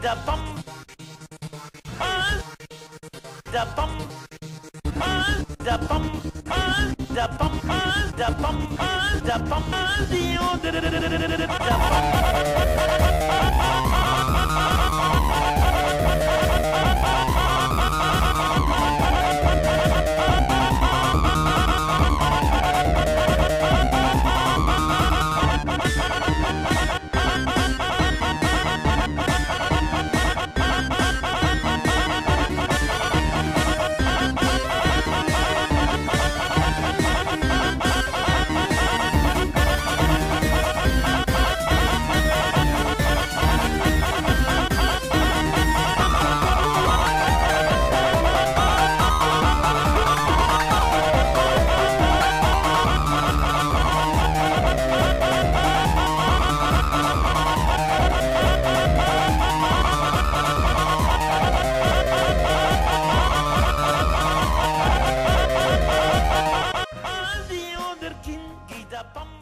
The bum. Uh, the bum. Uh, the bum. Uh, the bum. Uh, the bum. Uh, the bum. Uh, the bum. Uh, the bum. a bum